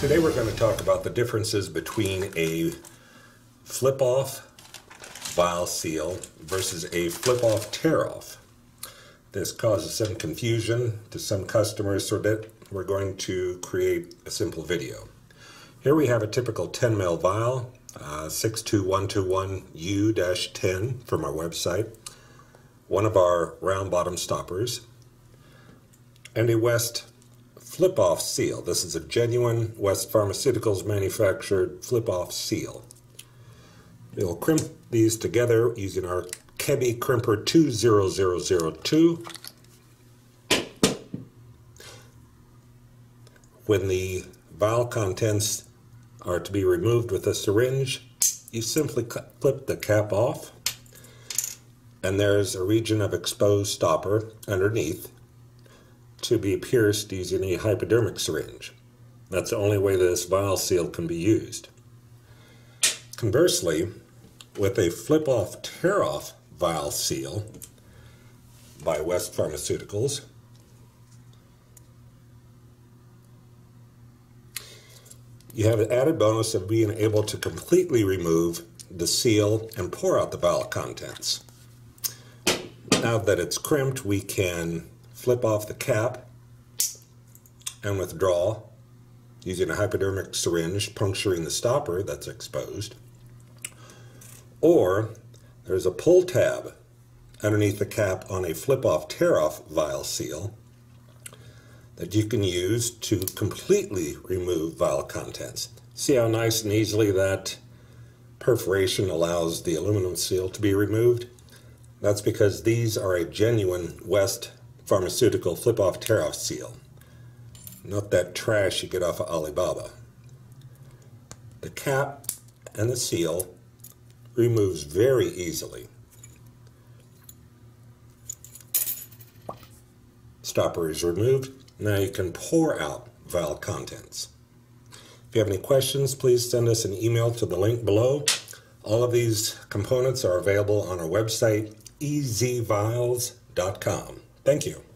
Today we're going to talk about the differences between a flip-off vial seal versus a flip-off tear-off. This causes some confusion to some customers so that we're going to create a simple video. Here we have a typical 10 ml vial, uh, 62121U-10 from our website, one of our round bottom stoppers, and a West flip-off seal. This is a genuine West Pharmaceuticals manufactured flip-off seal. We'll crimp these together using our Kebi Crimper 20002. When the vial contents are to be removed with a syringe, you simply clip the cap off and there's a region of exposed stopper underneath to be pierced using a hypodermic syringe. That's the only way this vial seal can be used. Conversely, with a flip-off tear-off vial seal by West Pharmaceuticals, you have an added bonus of being able to completely remove the seal and pour out the vial contents. Now that it's crimped, we can flip off the cap and withdraw using a hypodermic syringe puncturing the stopper that's exposed. Or there's a pull tab underneath the cap on a flip-off tear-off vial seal that you can use to completely remove vial contents. See how nice and easily that perforation allows the aluminum seal to be removed? That's because these are a genuine West pharmaceutical flip-off tear-off seal. Not that trash you get off of Alibaba. The cap and the seal removes very easily. Stopper is removed. Now you can pour out vial contents. If you have any questions, please send us an email to the link below. All of these components are available on our website, ezvials.com. Thank you.